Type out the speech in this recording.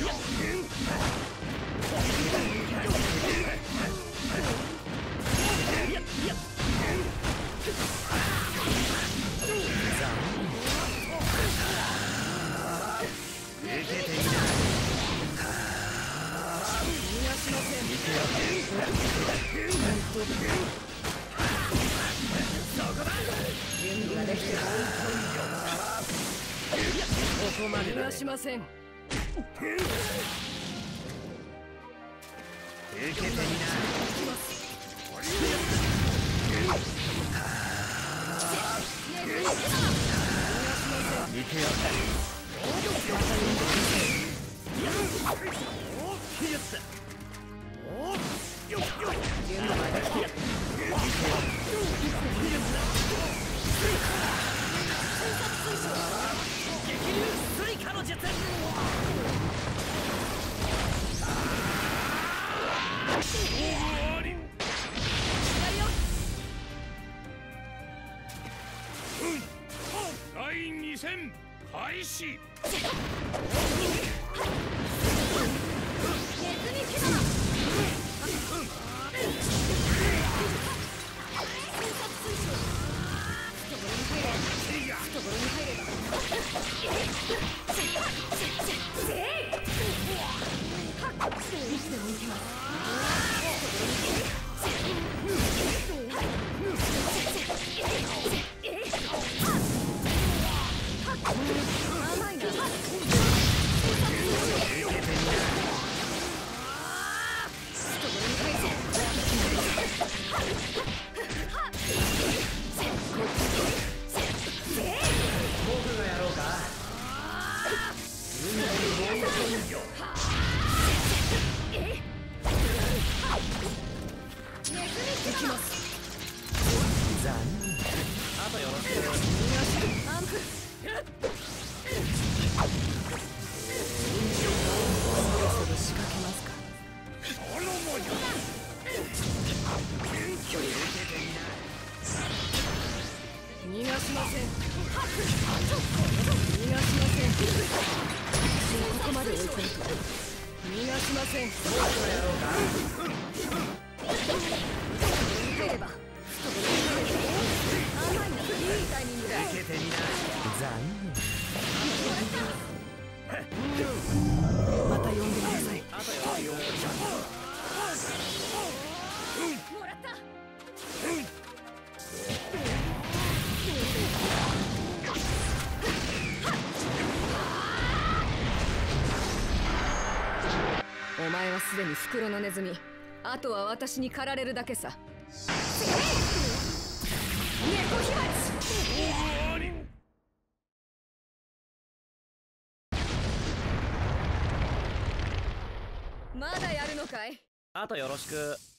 よここまでだ、しません受けてみな。戦開始。とよろしく逃がしません逃がしませんでい逃がしませんればお前はすでに袋のネズミ。あとは私に駆られるだけさ。猫飛沫まだやるのかい？あとよろしく。